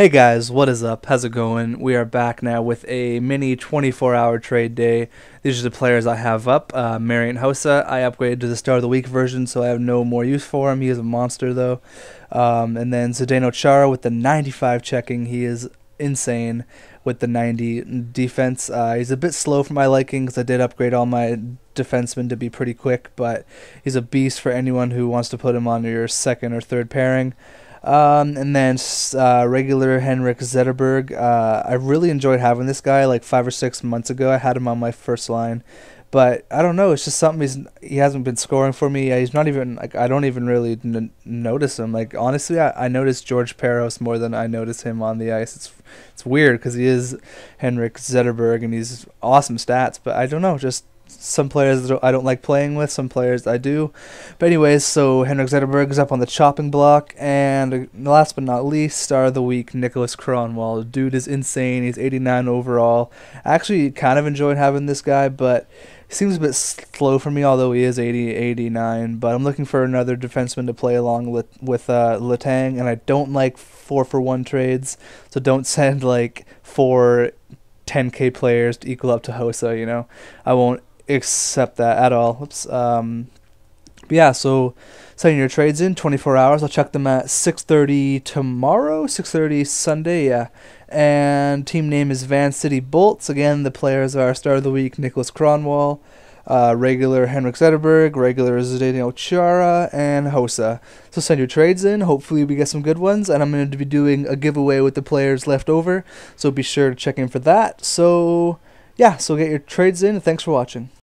Hey guys, what is up? How's it going? We are back now with a mini 24 hour trade day. These are the players I have up. Uh, Marian Hossa, I upgraded to the star of the week version, so I have no more use for him. He is a monster though. Um, and then Zdeno Chara with the 95 checking. He is insane with the 90 defense. Uh, he's a bit slow for my liking because I did upgrade all my defensemen to be pretty quick, but he's a beast for anyone who wants to put him on your second or third pairing. Um, and then uh, regular Henrik Zetterberg. Uh, I really enjoyed having this guy like five or six months ago. I had him on my first line, but I don't know. It's just something he's he hasn't been scoring for me. He's not even like I don't even really n- notice him. Like honestly, I, I notice George Parros more than I notice him on the ice. It's it's weird because he is Henrik Zetterberg and he's awesome stats, but I don't know. Just some players I don't like playing with, some players I do. But anyways, so Henrik Zetterberg is up on the chopping block, and last but not least, star of the week, Nicholas Kronwall. Dude is insane. He's 89 overall. I actually kind of enjoyed having this guy, but he seems a bit slow for me, although he is 80, 89. But I'm looking for another defenseman to play along with with uh, Letang, and I don't like four for one trades, so don't send like four 10k players to equal up to Hossa. You know, I won't accept that at all. Oops. Um, but yeah, so setting your trades in 24 hours. I'll check them at 6:30 tomorrow, 6:30 Sunday. Yeah, and team name is Van City Bolts. Again, the players are Star of the Week Nicholas Kronwall, uh, regular Henrik Zetterberg, regular Zdeno Chara, and Hossa. So send your trades in. Hopefully, we get some good ones. And I'm going to be doing a giveaway with the players left over. So be sure to check in for that. So yeah, so get your trades in. Thanks for watching.